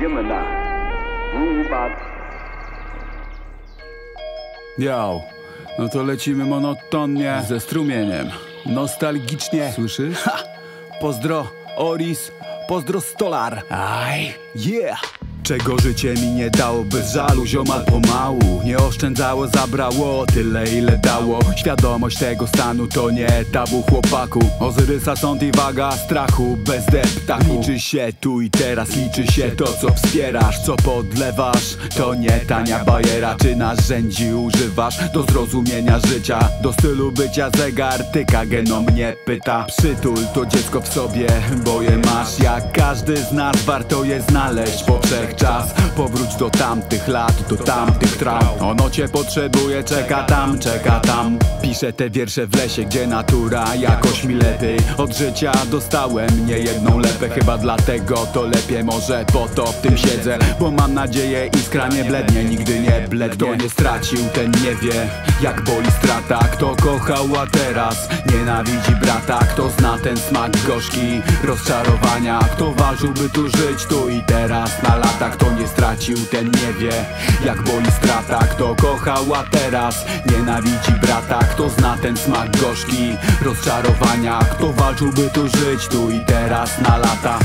Gemini, Robot. Yo, no to lecimy monotonnie ze strumieniem. Nostalgicznie. Słyszysz? Ha! Pozdro, Oris, pozdro, Stolar. Aj, yeah! Czego życie mi nie dało bez żalu Ziomal pomału. Nie oszczędzało, zabrało tyle ile dało. Świadomość tego stanu to nie tabu chłopaku. Ozyrysa sąd i waga strachu bez deptaku Liczy się tu i teraz, liczy się to co wspierasz Co podlewasz, to nie tania bajera Czy narzędzi używasz do zrozumienia życia. Do stylu bycia zegar, tyka genom mnie pyta. Przytul to dziecko w sobie, bo je masz Jak każdy z nas warto je znaleźć Poprzech czas. Powróć do tamtych lat, do tamtych traum Ono cię potrzebuje, czeka tam, czeka tam. Piszę te wiersze w lesie, gdzie natura jakoś mi lepiej Od życia. Dostałem nie jedną lepę Chyba dlatego to lepiej, może po to w tym siedzę. Bo mam nadzieję iskra nie blednie, nigdy nie blednie. Kto nie stracił, ten nie wie jak boli strata Kto kochał, a teraz? Nienawidzi brata Kto zna ten smak gorzki rozczarowania? Kto ważyłby tu żyć, tu i teraz? Na lata Kto nie stracił, ten nie wie. Jak boli strata Kto kochał, a teraz? Nienawidzi brata Kto zna ten smak gorzki rozczarowania? Kto walczyłby tu żyć, tu i teraz? Na lata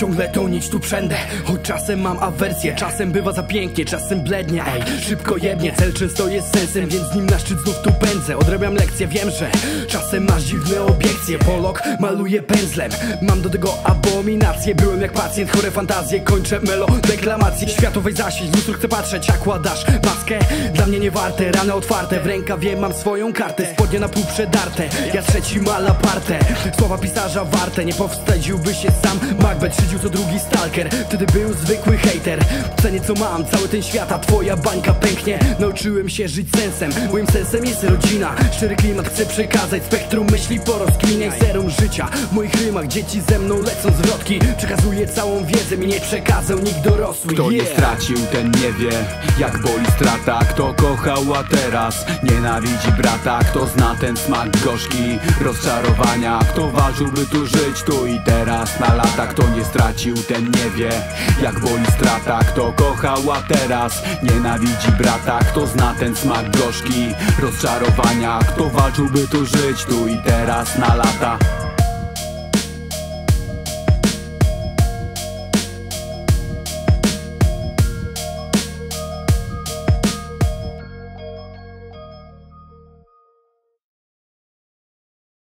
Ciągle to nic tu przędę. Choć czasem mam awersję Czasem bywa za pięknie, czasem blednie. Ej, szybko jebnie, cel często jest sensem Więc nim na szczyt znów tu pędzę. Odrabiam lekcje, wiem, że Czasem masz dziwne obiekcje. Polok maluje pędzlem Mam do tego abominację Byłem jak pacjent, chore fantazje Kończę melo, deklamację Światowej zasięg, z lustru chcę patrzeć Jak kładasz maskę. Dla mnie nie warte, rany otwarte W rękawie mam swoją kartę. Spodnie na pół przedarte Ja trzeci malaparte Słowa pisarza warte Nie powstadziłby się sam. Macbeth szydził co drugi stalker Wtedy był zwykły hater Cenię co mam, cały ten świat A twoja bańka pęknie. Nauczyłem się żyć sensem Moim sensem jest rodzina. Szczery klimat chcę przekazać Spektrum myśli po rozkminiaj serum życia W moich rymach dzieci ze mną lecą zwrotki. Przekazuję całą wiedzę Mi nie przekazał nikt dorosły. Kto nie Yeah. stracił, ten nie wie jak boli strata. Kto kochał, a teraz nienawidzi brata. Kto zna ten smak gorzki rozczarowania. Kto ważyłby tu żyć, tu i teraz. Na lata Kto nie stracił, ten nie wie jak boli strata. Kto kochał, a teraz nienawidzi brata? Kto zna ten smak gorzki rozczarowania? Kto walczyłby tu żyć, tu i teraz na lata